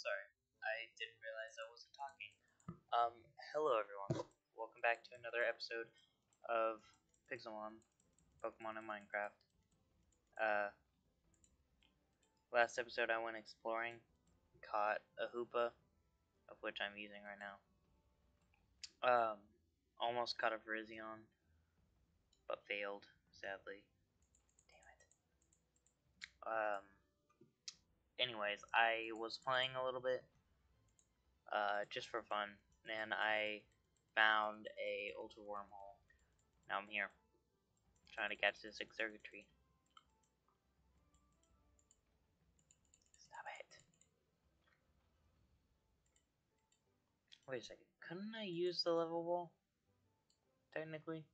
sorry. I didn't realize I wasn't talking. Um, hello everyone. Welcome back to another episode of Pixelmon, Pokemon and Minecraft. Uh, last episode I went exploring, caught a Hoopa, of which I'm using right now. Um, almost caught a Virizion, but failed, sadly. Damn it. Um, anyways, I was playing a little bit, uh, just for fun, and I found a ultra wormhole. Now I'm here, trying to catch this Xurkitree. Stop it. Wait a second, couldn't I use the level ball? Technically?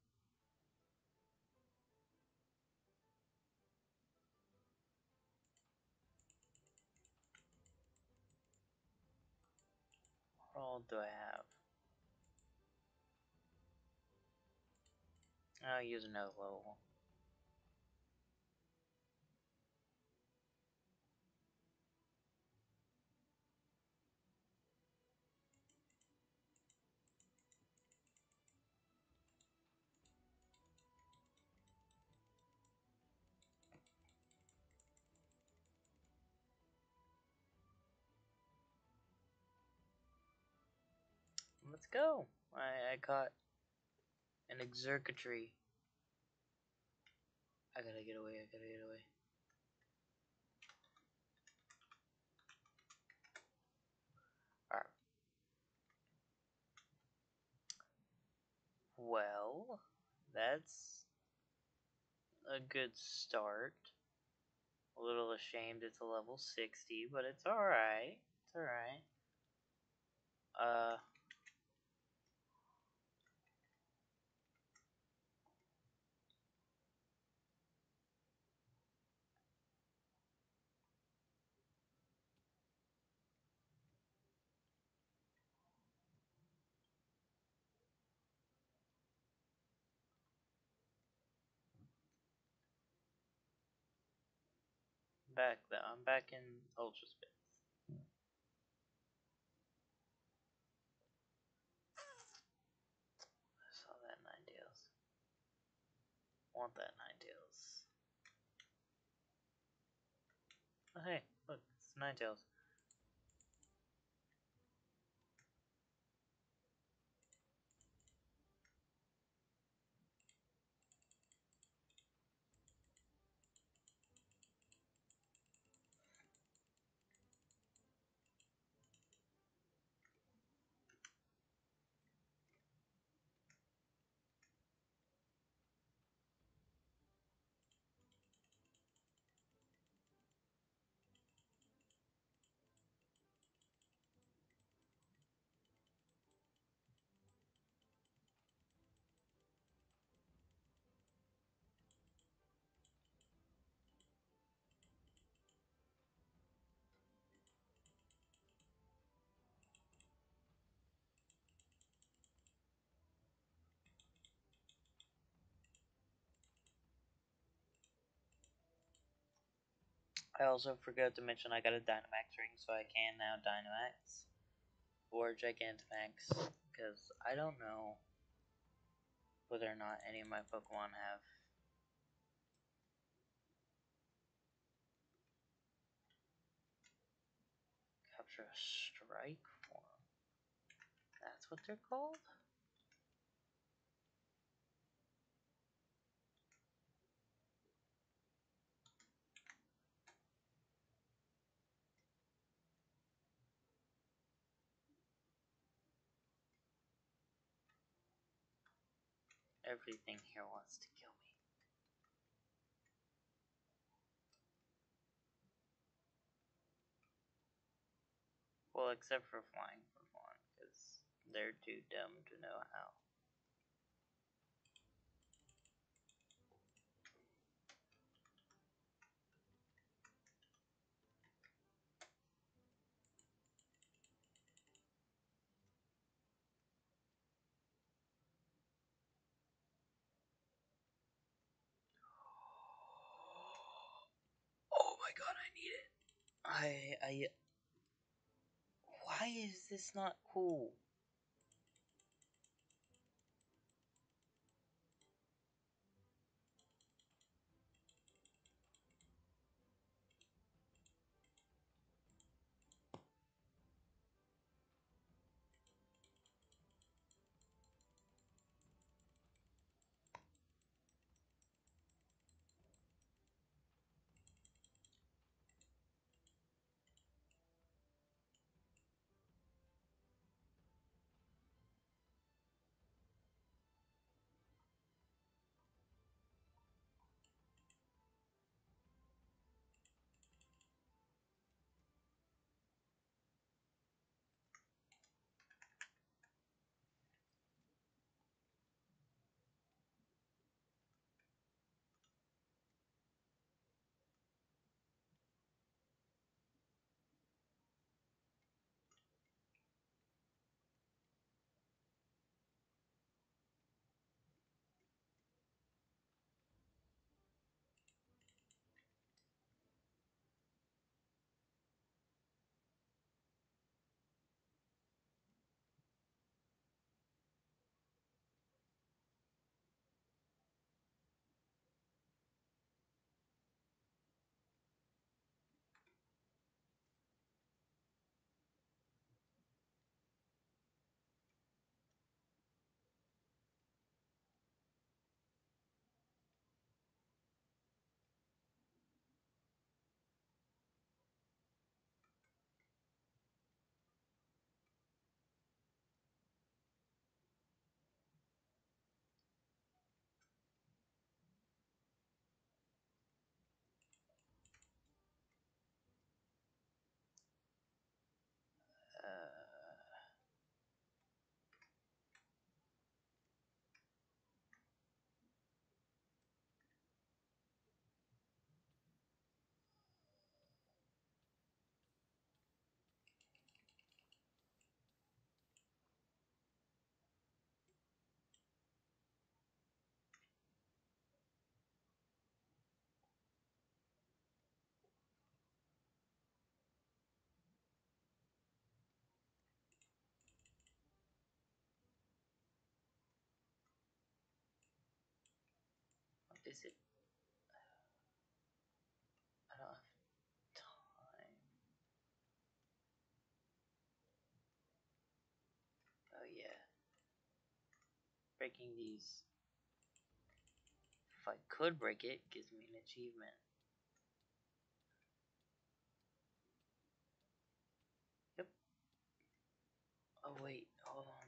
All do I have? I'll use another level. Let's go. I, I caught an Xurkitree. I gotta get away, I gotta get away. Alright. Well, that's a good start. A little ashamed it's a level 60, but it's alright. It's alright. Uh... back though. I'm back in ultra space. I saw that Ninetales. Want that Ninetales. Oh hey, look, it's Ninetales. I also forgot to mention I got a Dynamax ring, so I can now Dynamax or Gigantamax, because I don't know whether or not any of my Pokemon have capture strike form. That's what they're called? Everything here wants to kill me. Well, except for flying for one, because they're too dumb to know how. I, I, why is this not cool? Is it? I don't have time. Oh yeah. Breaking these. If I could break it, gives me an achievement. Yep. Oh wait, hold on.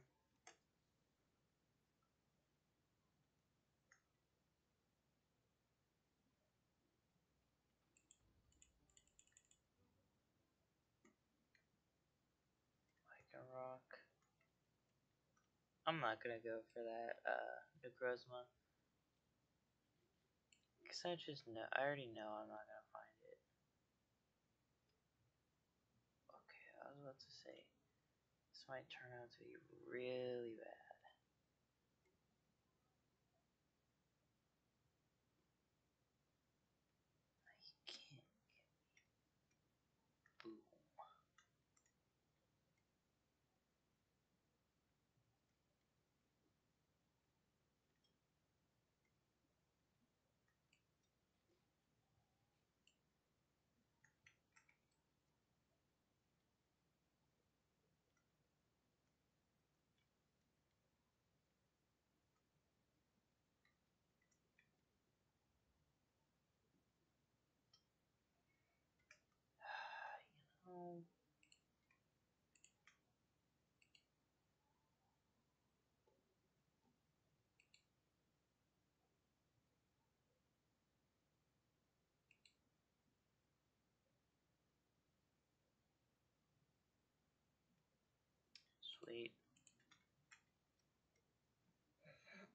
Like a rock. I'm not gonna go for that, uh, Necrozma. Cause I just know, I already know I'm not gonna find it. Okay, I was about to say, this might turn out to be really bad. Sweet. God damn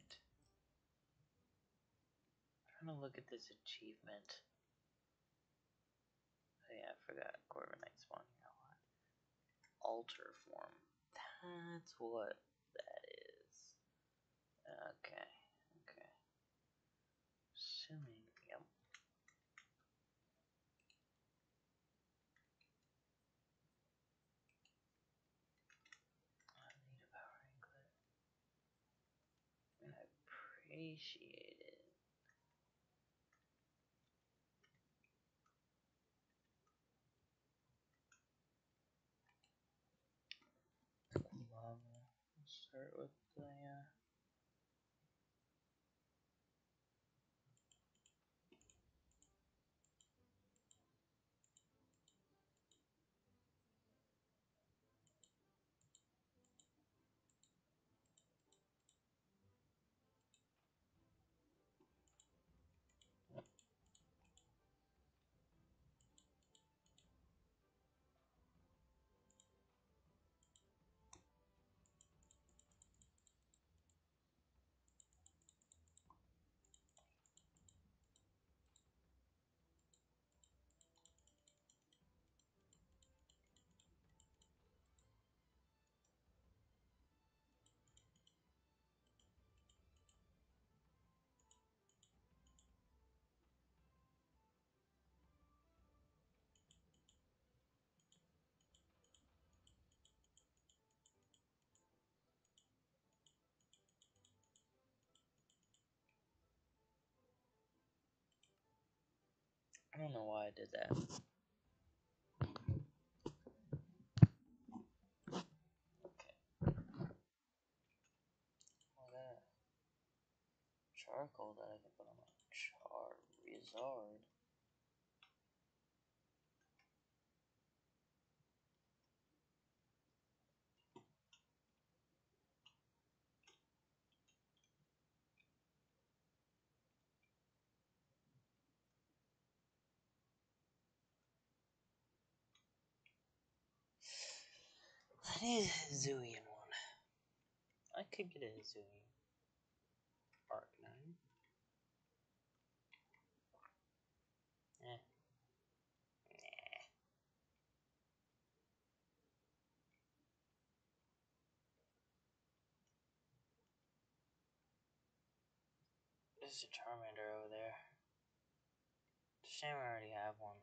it. trying to look at this achievement. Oh yeah, I forgot Corviknight spawn here a lot. Alter form. That's what that is. Okay, okay. Assuming, appreciate it. Lava. Let's start with the uh, I don't know why I did that. Charcoal that I can put on my Charizard. Need a Zooian one. I could get a Zooian. Arcanine. Eh. Nah. There's a Charmander over there. Shame I already have one.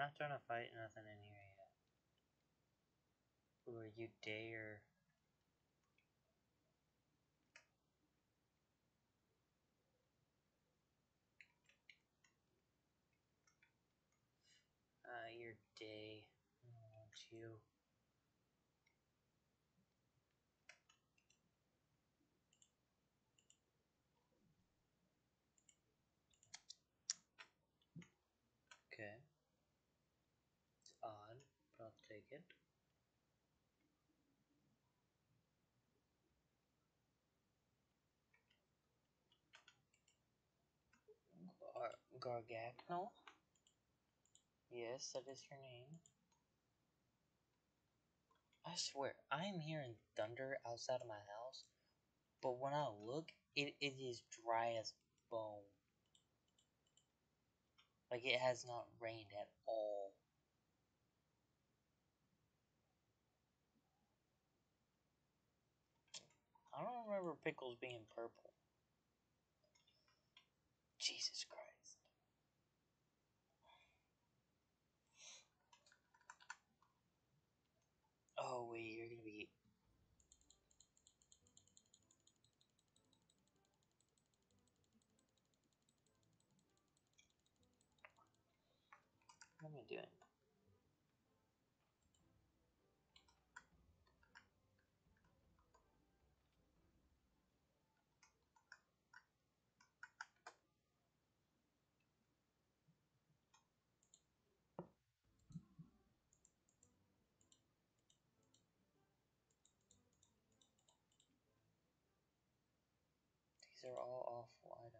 I'm not trying to fight nothing in here yet. Are you dare? Uh, your day. I don't want you. Okay. It's odd, but I'll take it. Gar Gargacnol? Yes, that is your name. I swear, I am hearing thunder outside of my house, but when I look, it, it is dry as bone. Like it has not rained at all. I don't remember pickles being purple. Jesus Christ. Oh wait, you're be What am I doing? These are all awful items.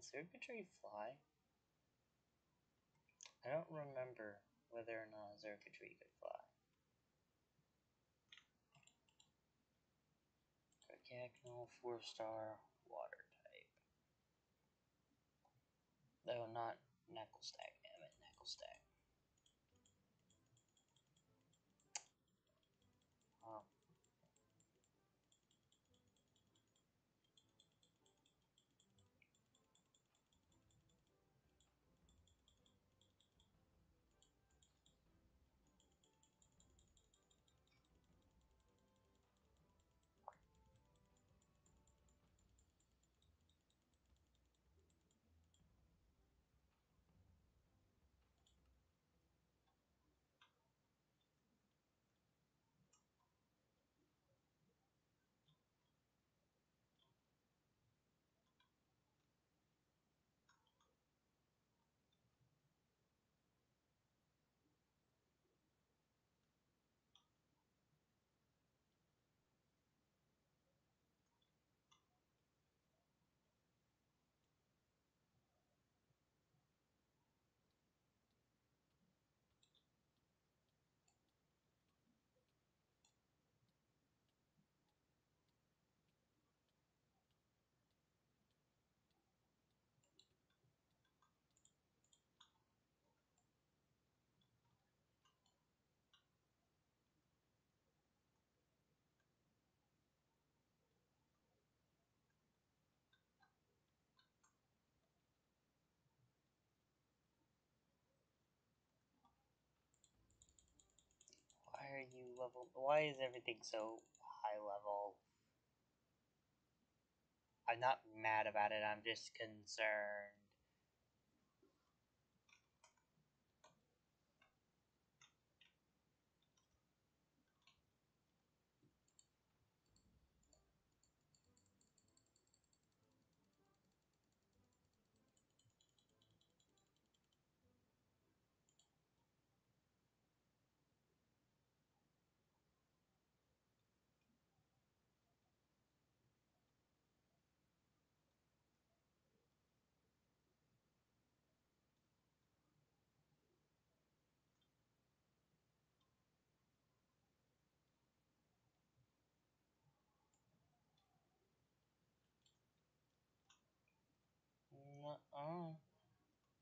Can Xurkitree fly? I don't remember whether or not Xurkitree could fly. Gargantual, 4 star, water type. Though not Knucklestack, damn it, Knucklestack. Um, Why are you? Why is everything so high level? I'm not mad about it, I'm just concerned. oh.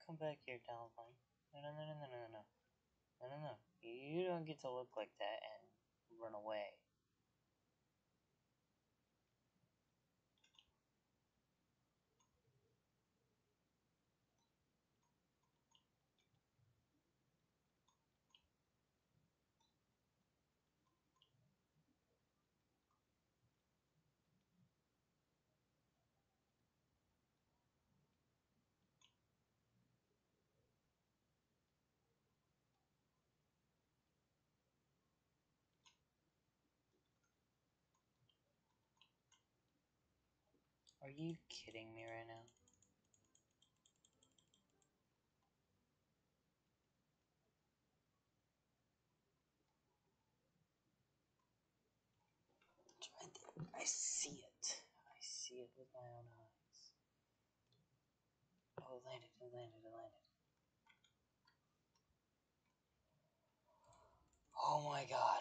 Come back here, Dolomite. No, no, no, no, no, no, no. No, no, no. You don't get to look like that and run away. Are you kidding me right now? I see it. I see it with my own eyes. Oh, landed, it landed, it landed. Oh my god.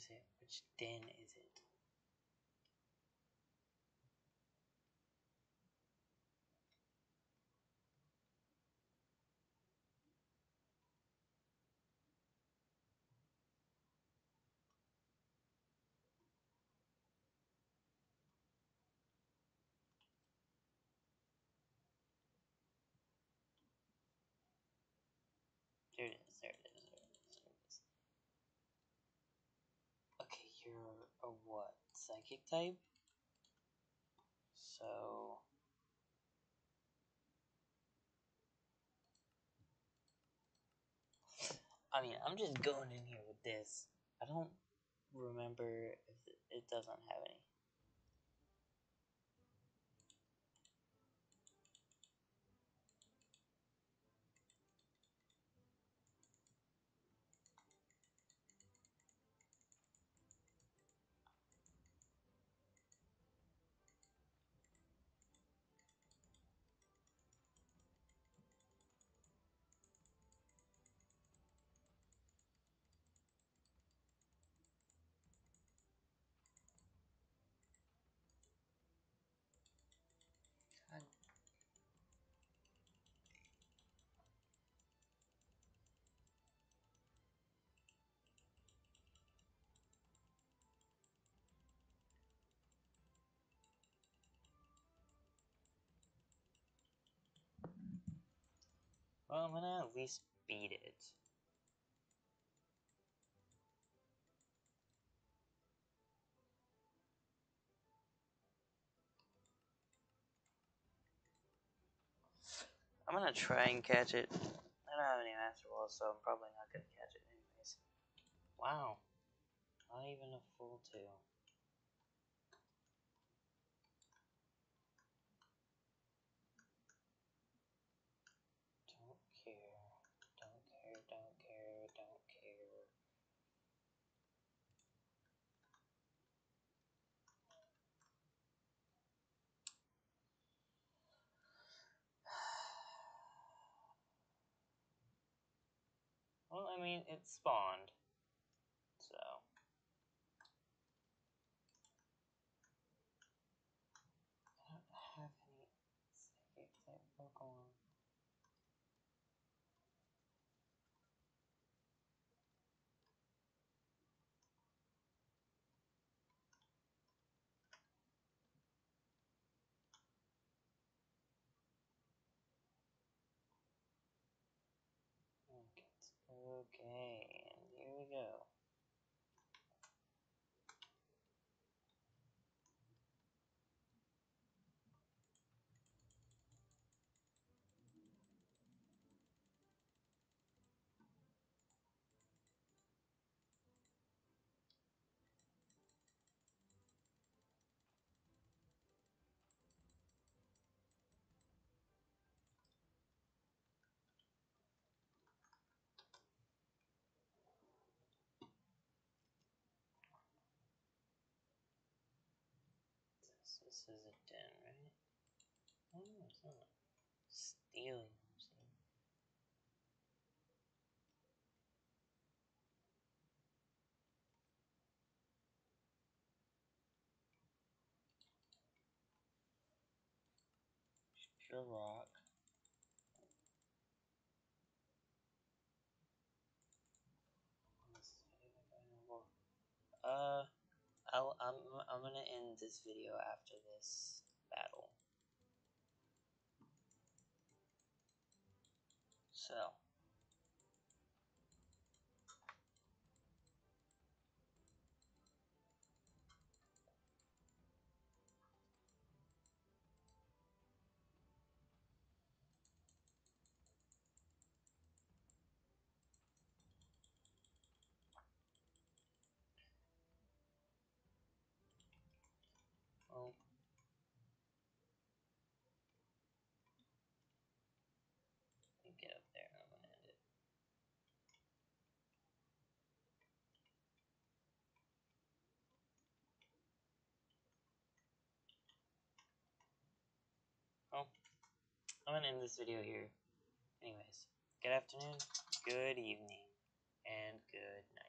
Is it? Which den is it? There it is, there it is, there it is. Okay, you're a what? Psychic type? So... I mean, I'm just going in here with this. I don't remember if it, it doesn't have any. Well, I'm gonna at least beat it. I'm gonna try and catch it. I don't have any master balls, so I'm probably not gonna catch it anyways. Wow. Not even a full two. Don't care. Don't care, don't care, don't care. Mean, it spawned. So. I don't have any psychic type Pokemon. Okay, okay, here go. This, is a den, right? Oh, it's not. Stealing. Pure rock. If I I'm I'm gonna end this video after this battle. So. I'm gonna end this video here. Anyways, good afternoon, good evening, and good night.